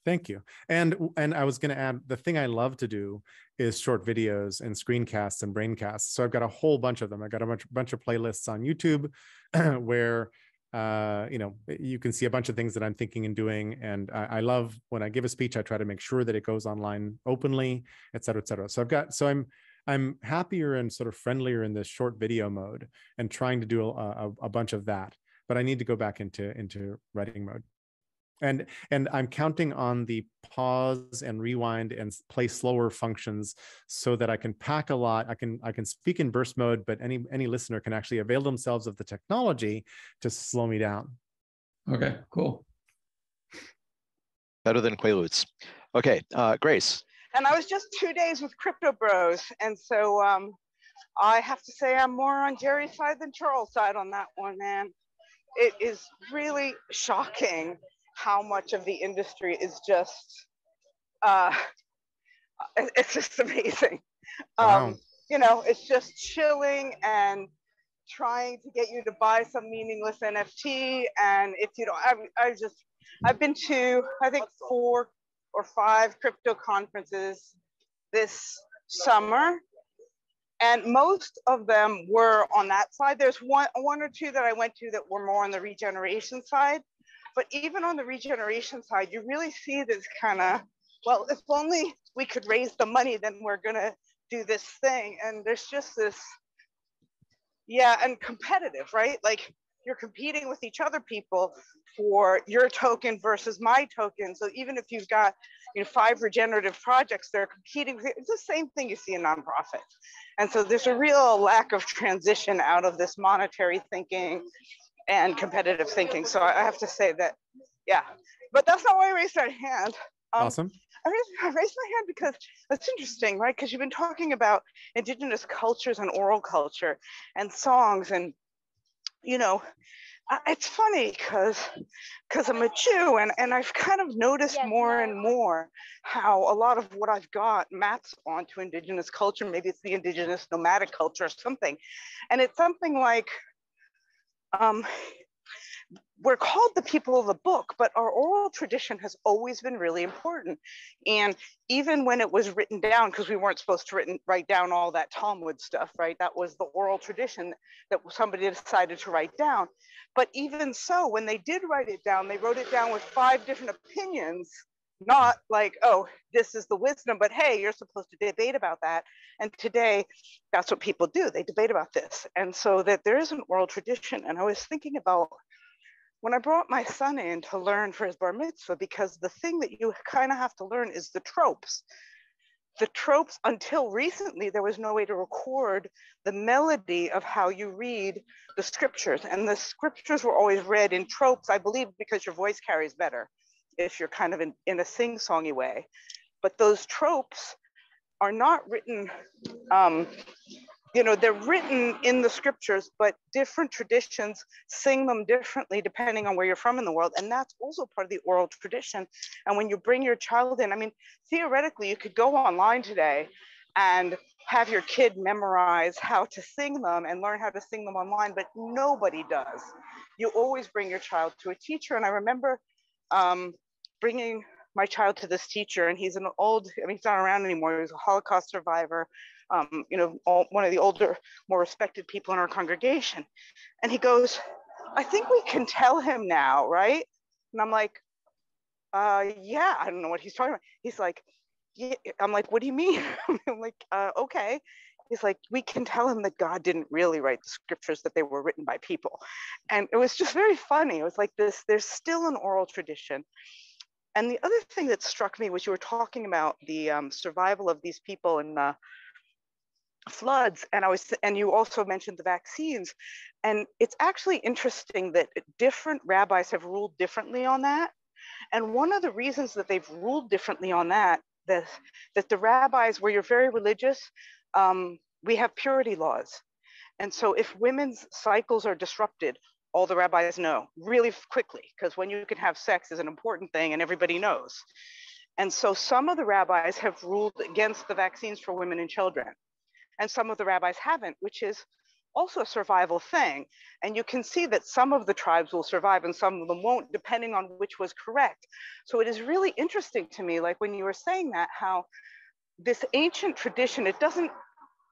Thank you. And and I was going to add the thing I love to do is short videos and screencasts and braincasts. So I've got a whole bunch of them. I got a bunch bunch of playlists on YouTube where uh, you know, you can see a bunch of things that I'm thinking and doing. And I, I, love when I give a speech, I try to make sure that it goes online openly, et cetera, et cetera. So I've got, so I'm, I'm happier and sort of friendlier in this short video mode and trying to do a, a, a bunch of that, but I need to go back into, into writing mode and and i'm counting on the pause and rewind and play slower functions so that i can pack a lot. I can i can speak in burst mode but any any listener can actually avail themselves of the technology to slow me down. Okay cool. Better than quaaludes. Okay uh, grace. And i was just two days with crypto bros and so um, i have to say i'm more on jerry's side than charles side on that one man. It is really shocking how much of the industry is just uh, it's just amazing. Wow. Um, you know, it's just chilling and trying to get you to buy some meaningless NFT. And if you don't, I, I just, I've been to, I think, four or five crypto conferences this summer. And most of them were on that side. There's one, one or two that I went to that were more on the regeneration side. But even on the regeneration side, you really see this kind of, well, if only we could raise the money, then we're going to do this thing. And there's just this, yeah, and competitive, right? Like you're competing with each other people for your token versus my token. So even if you've got you know five regenerative projects, they're competing. It's the same thing you see in nonprofit. And so there's a real lack of transition out of this monetary thinking and competitive thinking. So I have to say that, yeah, but that's not why I raised my hand. Um, awesome. I raised, I raised my hand because that's interesting, right? Because you've been talking about indigenous cultures and oral culture and songs and, you know, it's funny because because I'm a Jew and, and I've kind of noticed yes, more and more how a lot of what I've got maps onto indigenous culture. Maybe it's the indigenous nomadic culture or something. And it's something like um, we're called the people of the book, but our oral tradition has always been really important. And even when it was written down, because we weren't supposed to written, write down all that Talmud stuff, right? That was the oral tradition that somebody decided to write down. But even so, when they did write it down, they wrote it down with five different opinions not like, oh, this is the wisdom, but hey, you're supposed to debate about that. And today, that's what people do. They debate about this. And so that there is an oral tradition. And I was thinking about when I brought my son in to learn for his bar mitzvah, because the thing that you kind of have to learn is the tropes. The tropes, until recently, there was no way to record the melody of how you read the scriptures. And the scriptures were always read in tropes, I believe, because your voice carries better if you're kind of in, in a sing-songy way. But those tropes are not written, um, you know, they're written in the scriptures, but different traditions sing them differently depending on where you're from in the world. And that's also part of the oral tradition. And when you bring your child in, I mean, theoretically, you could go online today and have your kid memorize how to sing them and learn how to sing them online, but nobody does. You always bring your child to a teacher. And I remember um, bringing my child to this teacher, and he's an old, I mean, he's not around anymore. He was a Holocaust survivor, um, you know, all, one of the older, more respected people in our congregation. And he goes, I think we can tell him now, right? And I'm like, uh, yeah, I don't know what he's talking about. He's like, yeah. I'm like, what do you mean? I'm like, uh, okay. He's like, we can tell him that God didn't really write the scriptures, that they were written by people. And it was just very funny. It was like this, there's still an oral tradition. And the other thing that struck me was you were talking about the um, survival of these people in uh, floods and i was and you also mentioned the vaccines and it's actually interesting that different rabbis have ruled differently on that and one of the reasons that they've ruled differently on that that, that the rabbis where you're very religious um, we have purity laws and so if women's cycles are disrupted all the rabbis know really quickly because when you can have sex is an important thing and everybody knows. And so some of the rabbis have ruled against the vaccines for women and children. And some of the rabbis haven't, which is also a survival thing. And you can see that some of the tribes will survive and some of them won't, depending on which was correct. So it is really interesting to me, like when you were saying that, how this ancient tradition, it doesn't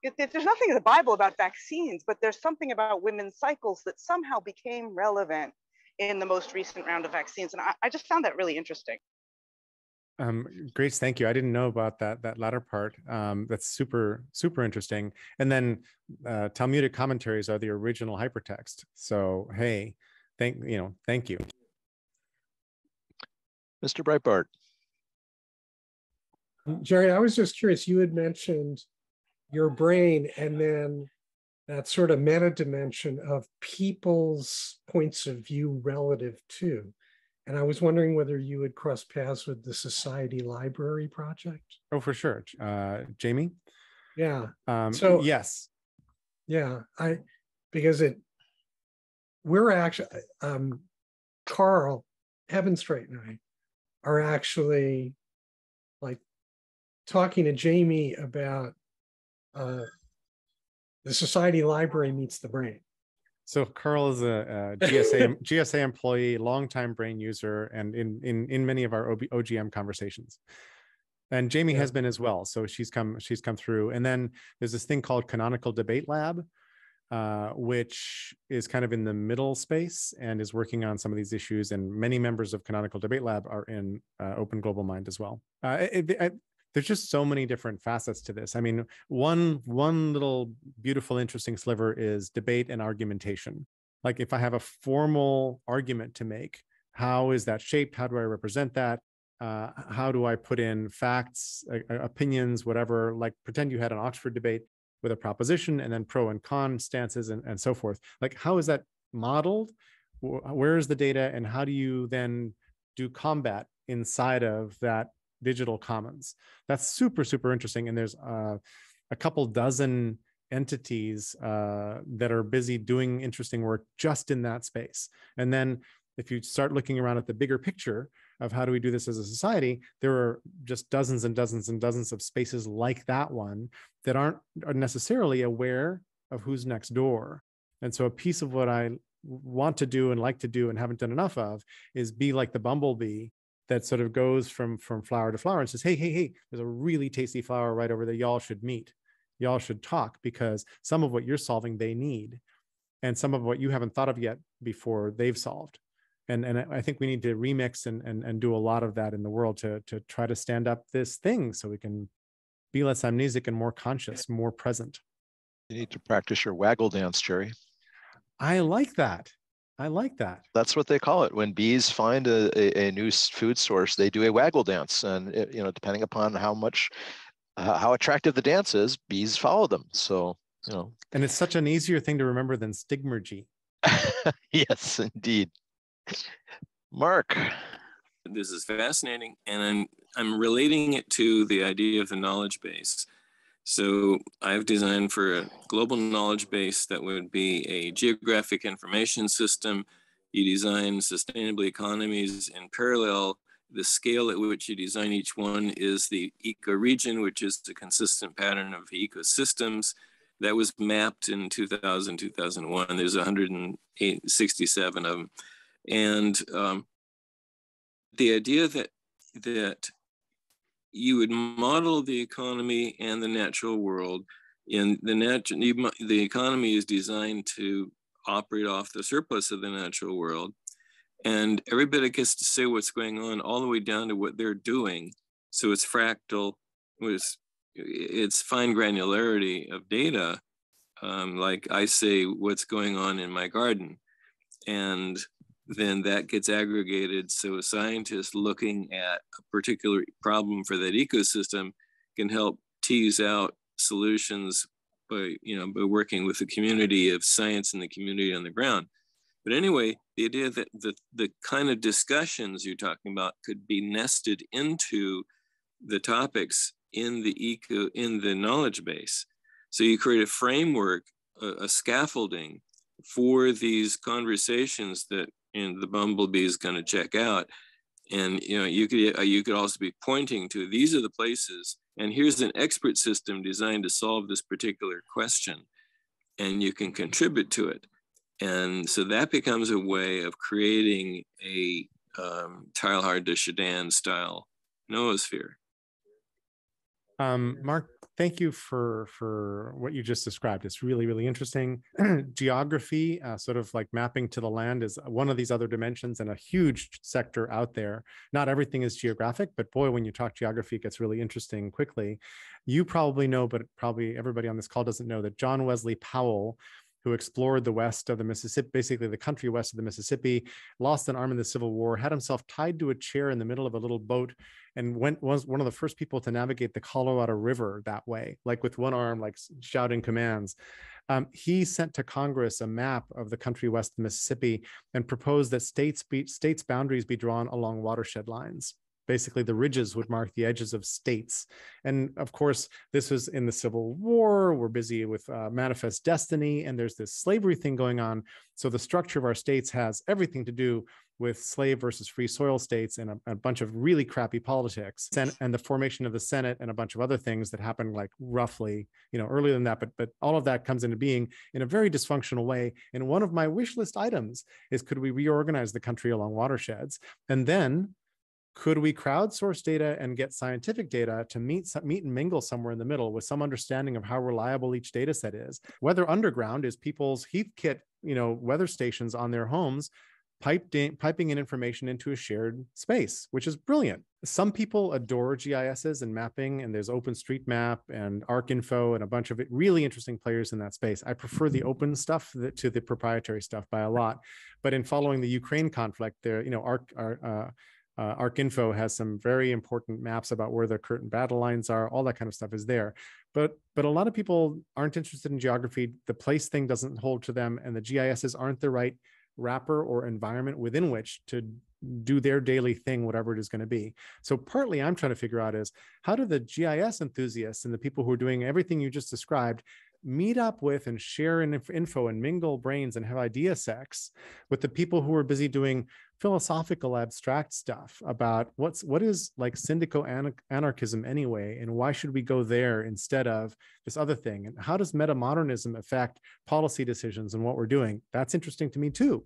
there's nothing in the Bible about vaccines, but there's something about women's cycles that somehow became relevant in the most recent round of vaccines. And I, I just found that really interesting. Um, Grace, thank you. I didn't know about that that latter part. Um, that's super super interesting. And then uh, Talmudic commentaries are the original hypertext. So hey, thank you know, thank you, Mr. Breitbart. Jerry, I was just curious. You had mentioned your brain and then that sort of meta dimension of people's points of view relative to. And I was wondering whether you would cross paths with the Society Library Project. Oh, for sure. Uh, Jamie? Yeah. Um, so, yes. Yeah. I, because it, we're actually, um, Karl Hebenstreit and I are actually like talking to Jamie about uh, the society library meets the brain. So Karl is a, a GSA GSA employee, longtime brain user, and in in in many of our OB, OGM conversations. And Jamie yeah. has been as well. So she's come she's come through. And then there's this thing called Canonical Debate Lab, uh, which is kind of in the middle space and is working on some of these issues. And many members of Canonical Debate Lab are in uh, Open Global Mind as well. Uh, it, it, there's just so many different facets to this. I mean, one one little beautiful, interesting sliver is debate and argumentation. Like if I have a formal argument to make, how is that shaped? How do I represent that? Uh, how do I put in facts, uh, opinions, whatever? Like pretend you had an Oxford debate with a proposition and then pro and con stances and, and so forth. Like how is that modeled? Where is the data, and how do you then do combat inside of that digital commons. That's super, super interesting. And there's uh, a couple dozen entities uh, that are busy doing interesting work just in that space. And then if you start looking around at the bigger picture of how do we do this as a society, there are just dozens and dozens and dozens of spaces like that one that aren't necessarily aware of who's next door. And so a piece of what I want to do and like to do and haven't done enough of is be like the bumblebee that sort of goes from from flower to flower and says, hey, hey, hey, there's a really tasty flower right over there. Y'all should meet. Y'all should talk because some of what you're solving they need, and some of what you haven't thought of yet before they've solved. And and I think we need to remix and and and do a lot of that in the world to to try to stand up this thing so we can be less amnesic and more conscious, more present. You need to practice your waggle dance, Jerry. I like that. I like that. That's what they call it. When bees find a, a, a new food source, they do a waggle dance, and it, you know, depending upon how much, uh, how attractive the dance is, bees follow them. So you know, and it's such an easier thing to remember than stigmergy. yes, indeed. Mark, this is fascinating, and I'm I'm relating it to the idea of the knowledge base. So I've designed for a global knowledge base that would be a geographic information system. You design sustainable economies in parallel. The scale at which you design each one is the ecoregion, which is the consistent pattern of ecosystems that was mapped in 2000, 2001. There's 167 of them. And um, the idea that that you would model the economy and the natural world. In the natural, the economy is designed to operate off the surplus of the natural world, and everybody gets to say what's going on all the way down to what they're doing. So it's fractal, with it's fine granularity of data. Um, like I say, what's going on in my garden, and then that gets aggregated. So a scientist looking at a particular problem for that ecosystem can help tease out solutions by, you know, by working with the community of science and the community on the ground. But anyway, the idea that the, the kind of discussions you're talking about could be nested into the topics in the eco in the knowledge base. So you create a framework, a, a scaffolding for these conversations that and the bumblebee is going to check out and you know you could uh, you could also be pointing to these are the places and here's an expert system designed to solve this particular question and you can contribute to it and so that becomes a way of creating a um, Teilhard de Chardin style noosphere. Um, Mark, thank you for for what you just described. It's really really interesting. Geography, uh, sort of like mapping to the land, is one of these other dimensions and a huge sector out there. Not everything is geographic, but boy, when you talk geography, it gets really interesting quickly. You probably know, but probably everybody on this call doesn't know that John Wesley Powell who explored the west of the Mississippi, basically the country west of the Mississippi, lost an arm in the Civil War, had himself tied to a chair in the middle of a little boat, and went was one of the first people to navigate the Colorado River that way, like with one arm, like shouting commands. Um, he sent to Congress a map of the country west of the Mississippi and proposed that states be, states boundaries be drawn along watershed lines basically the ridges would mark the edges of states. And of course, this was in the Civil War. We're busy with uh, Manifest Destiny, and there's this slavery thing going on. So the structure of our states has everything to do with slave versus free soil states and a, a bunch of really crappy politics and, and the formation of the Senate and a bunch of other things that happened like roughly, you know, earlier than that. But but all of that comes into being in a very dysfunctional way. And one of my wish list items is could we reorganize the country along watersheds? And then could we crowdsource data and get scientific data to meet meet and mingle somewhere in the middle with some understanding of how reliable each data set is? Weather Underground is people's Heathkit you know weather stations on their homes piped in, piping in information into a shared space which is brilliant. Some people adore GISs and mapping and there's OpenStreetMap and ArcInfo and a bunch of really interesting players in that space. I prefer the open stuff to the proprietary stuff by a lot. But in following the Ukraine conflict there you know Arc, uh, uh, ArcInfo has some very important maps about where the current battle lines are. All that kind of stuff is there. But but a lot of people aren't interested in geography. The place thing doesn't hold to them, and the GISs aren't the right wrapper or environment within which to do their daily thing, whatever it is going to be. So partly I'm trying to figure out is how do the GIS enthusiasts and the people who are doing everything you just described meet up with and share info and mingle brains and have idea sex with the people who are busy doing philosophical abstract stuff about what's what is like syndico anarchism anyway and why should we go there instead of this other thing? And how does metamodernism affect policy decisions and what we're doing? That's interesting to me too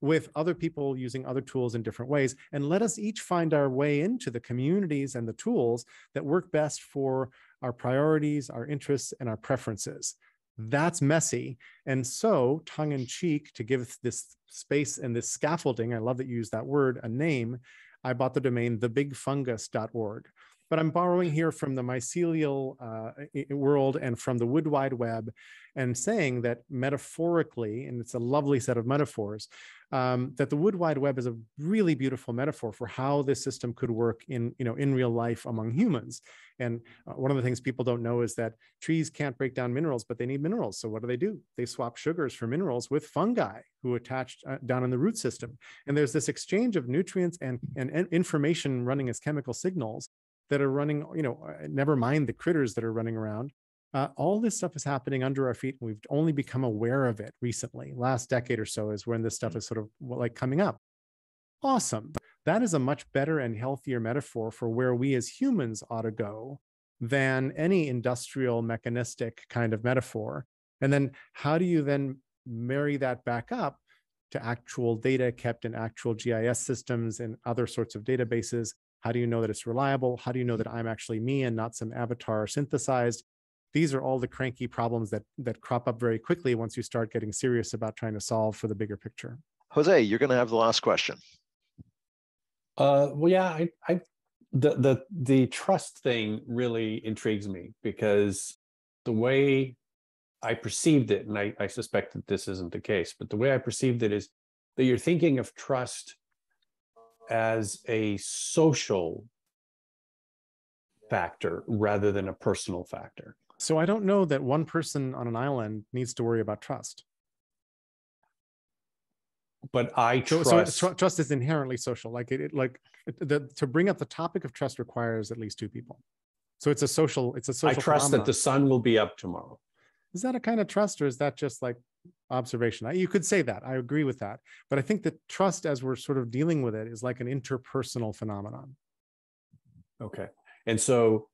with other people using other tools in different ways. And let us each find our way into the communities and the tools that work best for our priorities our interests and our preferences that's messy. And so, tongue in cheek, to give this space and this scaffolding, I love that you use that word, a name, I bought the domain thebigfungus.org. But I'm borrowing here from the mycelial uh, world and from the wood wide web and saying that metaphorically, and it's a lovely set of metaphors, um, that the wood wide web is a really beautiful metaphor for how this system could work in you know in real life among humans. And uh, one of the things people don't know is that trees can't break down minerals but they need minerals. So what do they do? They swap sugars for minerals with fungi who attach uh, down in the root system. And there's this exchange of nutrients and, and, and information running as chemical signals that are running you know uh, never mind the critters that are running around uh, all this stuff is happening under our feet and we've only become aware of it recently last decade or so is when this stuff mm. is sort of like coming up. Awesome. That is a much better and healthier metaphor for where we as humans ought to go than any industrial mechanistic kind of metaphor. And then how do you then marry that back up to actual data kept in actual gis systems and other sorts of databases How do you know that it's reliable? How do you know that I'm actually me and not some avatar synthesized? These are all the cranky problems that that crop up very quickly once you start getting serious about trying to solve for the bigger picture. Jose, you're going to have the last question. Uh, well, yeah, I, I, the the the trust thing really intrigues me because the way I perceived it, and I, I suspect that this isn't the case, but the way I perceived it is that you're thinking of trust as a social factor rather than a personal factor. So I don't know that one person on an island needs to worry about trust. But I So, trust. so tr- trust is inherently social. Like it, it like the, to bring up the topic of trust requires at least two people. So it's a social. It's a social. I trust that the sun will be up tomorrow. Is that a kind of trust, or is that just like observation? I- You could say that. I agree with that. But I think that trust, as we're sort of dealing with it, is like an interpersonal phenomenon. Okay. And so,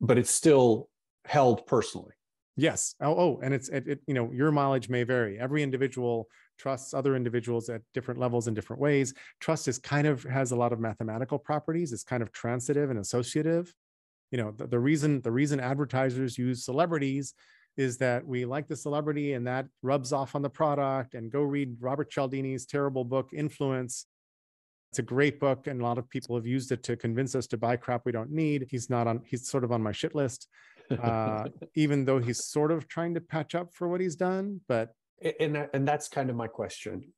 but it's still held personally. Yes. Oh, oh, and it's it, it, you know your mileage may vary. Every individual trusts other individuals at different levels in different ways. Trust is kind of has a lot of mathematical properties. It's kind of transitive and associative. You know, the, the reason the reason advertisers use celebrities is that we like the celebrity and that rubs off on the product. And go read Robert Cialdini's terrible book Influence. It's a great book, and a lot of people have used it to convince us to buy crap we don't need. He's not on. He's sort of on my shit list uh, even though he's sort of trying to patch up for what he's done. But And, and that's kind of my question.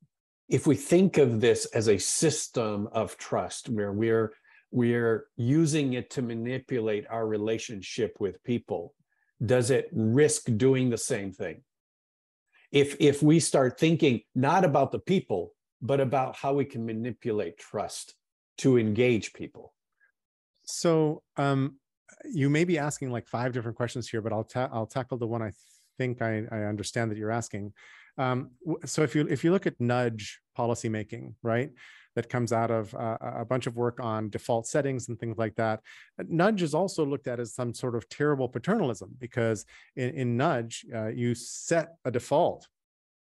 If we think of this as a system of trust where we're we're using it to manipulate our relationship with people, does it risk doing the same thing? If if we start thinking not about the people, but about how we can manipulate trust to engage people. so um, you may be asking like five different questions here, but I'll ta- I'll tackle the one I think I, I understand that you're asking. Um, so if you if you look at nudge policymaking, right, that comes out of uh, a bunch of work on default settings and things like that. uh, Nudge is also looked at as some sort of terrible paternalism because in, in nudge uh, you set a default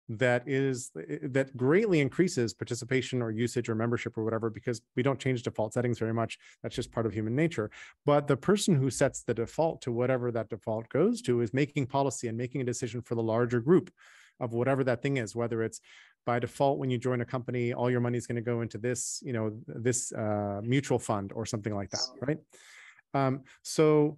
that is that greatly increases participation or usage or membership or whatever because we don't change default settings very much that's just part of human nature but the person who sets the default to whatever that default goes to is making policy and making a decision for the larger group of whatever that thing is whether it's by default when you join a company all your money is going to go into this you know this uh, mutual fund or something like that right um, so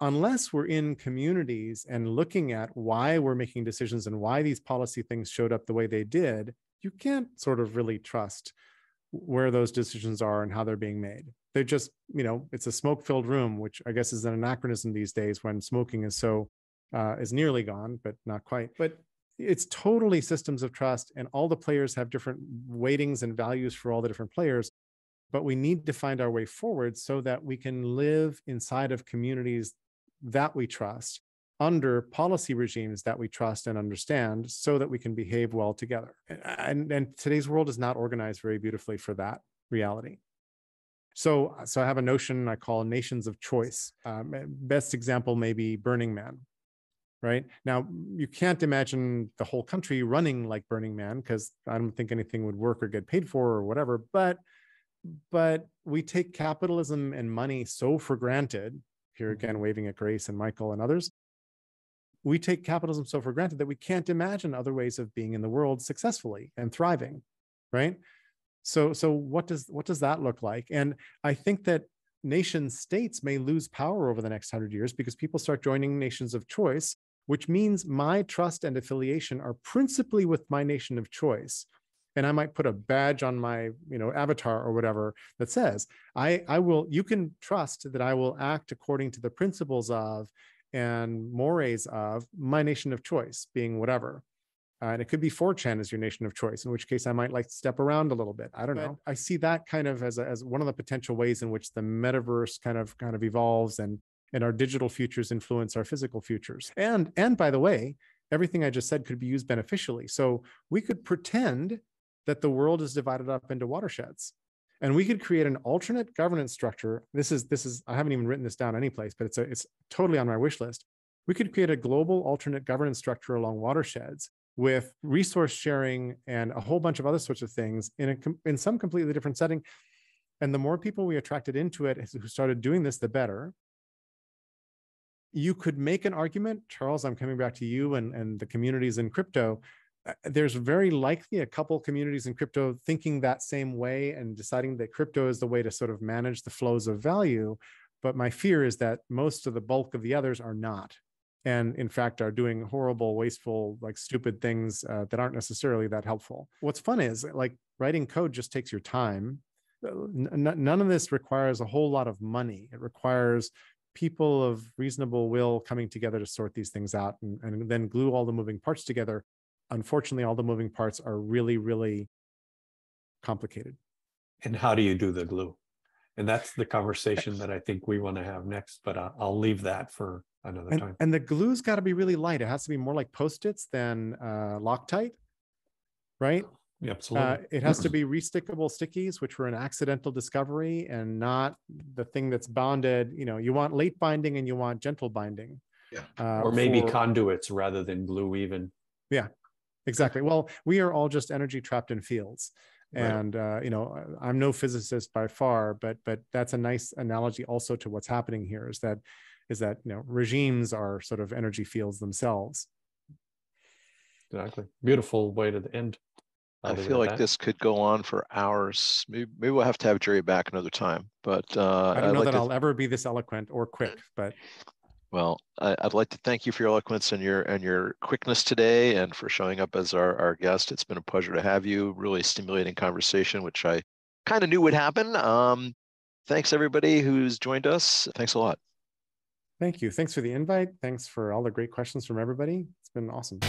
unless we're in communities and looking at why we're making decisions and why these policy things showed up the way they did, you can't sort of really trust where those decisions are and how they're being made. They're just, you know, it's a smoke filled room, which I guess is an anachronism these days when smoking is so, uh, is nearly gone, but not quite. But it's totally systems of trust, and all the players have different weightings and values for all the different players. But we need to find our way forward so that we can live inside of communities that we trust under policy regimes that we trust and understand so that we can behave well together. And, and today's world is not organized very beautifully for that reality. So, so I have a notion I call nations of choice. Um, best example may be Burning Man, right? Now, you can't imagine the whole country running like Burning Man because I don't think anything would work or get paid for or whatever. But, but we take capitalism and money so for granted here mm-hmm. again waving at Grace and Michael and others. We take capitalism so for granted that we can't imagine other ways of being in the world successfully and thriving, right? So, so what does what does that look like? And I think that nation states may lose power over the next hundred years because people start joining nations of choice, which means my trust and affiliation are principally with my nation of choice. And i might put a badge on my you know avatar or whatever that says i i will you can trust that i will act according to the principles of and mores of my nation of choice being whatever. Uh, and it could be 4chan as your nation of choice in which case i might like to step around a little bit. I don't know. I see that kind of as, a, as one of the potential ways in which the metaverse kind of kind of evolves and and our digital futures influence our physical futures. And and by the way everything i just said could be used beneficially. So we could pretend that the world is divided up into watersheds and we could create an alternate governance structure. This is this is i haven't even written this down anyplace but it's a, it's totally on my wish list. We could create a global alternate governance structure along watersheds with resource sharing and a whole bunch of other sorts of things in a in some completely different setting. And the more people we attracted into it who started doing this, the better. You could make an argument, Charles, I'm coming back to you and, and the communities in crypto. Uh, there's very likely a couple communities in crypto thinking that same way and deciding that crypto is the way to sort of manage the flows of value. But my fear is that most of the bulk of the others are not and in fact are doing horrible wasteful like stupid things uh, that aren't necessarily that helpful what's fun is like writing code just takes your time uh, none of this requires a whole lot of money it requires people of reasonable will coming together to sort these things out and, and then glue all the moving parts together unfortunately all the moving parts are really really complicated and how do you do the glue and that's the conversation that i think we want to have next but I'll, I'll leave that for another and, time. And the glue's got to be really light. It has to be more like post-its than uh, Loctite, right? Yeah, absolutely. Uh, it has to be restickable stickies, which were an accidental discovery and not the thing that's bonded. You know, you want late binding and you want gentle binding. Yeah. Uh, or maybe for, conduits rather than glue even. Yeah, exactly. Well, we are all just energy trapped in fields. Right. And uh, you know, I'm no physicist by far, but but that's a nice analogy also to what's happening here. Is that is that you know regimes are sort of energy fields themselves. Exactly. Beautiful way to end. I feel like that. this could go on for hours. Maybe, maybe, we'll have to have Jerry back another time. But uh, I don't know like that I'll ever be this eloquent or quick. But well, I, would like to thank you for your eloquence and your and your quickness today, and for showing up as our our guest. It's been a pleasure to have you. Really stimulating conversation, which I kind of knew would happen. Um, thanks everybody who's joined us. Thanks a lot. Thank you. Thanks for the invite. Thanks for all the great questions from everybody. It's been awesome.